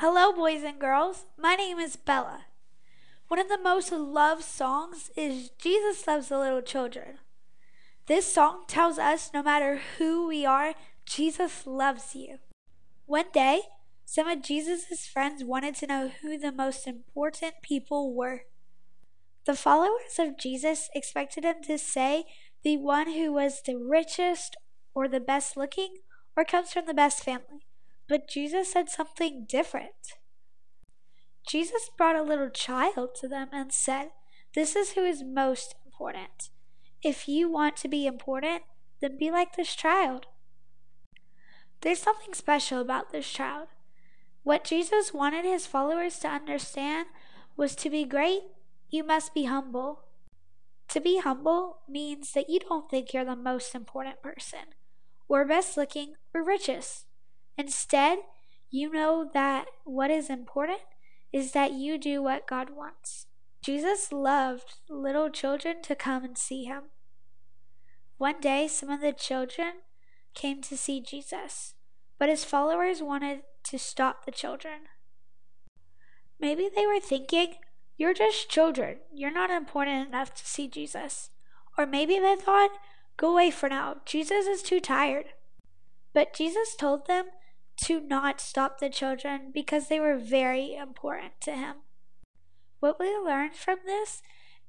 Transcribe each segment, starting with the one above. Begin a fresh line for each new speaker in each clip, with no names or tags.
Hello, boys and girls. My name is Bella. One of the most loved songs is Jesus Loves the Little Children. This song tells us no matter who we are, Jesus loves you. One day, some of Jesus' friends wanted to know who the most important people were. The followers of Jesus expected him to say the one who was the richest or the best looking or comes from the best family. But Jesus said something different. Jesus brought a little child to them and said, This is who is most important. If you want to be important, then be like this child. There's something special about this child. What Jesus wanted his followers to understand was to be great, you must be humble. To be humble means that you don't think you're the most important person, or best looking, or richest. Instead, you know that what is important is that you do what God wants. Jesus loved little children to come and see him. One day, some of the children came to see Jesus, but his followers wanted to stop the children. Maybe they were thinking, You're just children. You're not important enough to see Jesus. Or maybe they thought, Go away for now. Jesus is too tired. But Jesus told them to not stop the children because they were very important to him. What we learn from this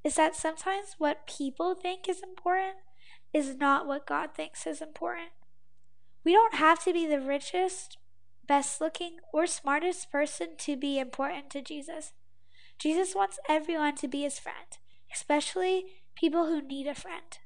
is that sometimes what people think is important is not what God thinks is important. We don't have to be the richest, best looking, or smartest person to be important to Jesus. Jesus wants everyone to be his friend, especially people who need a friend.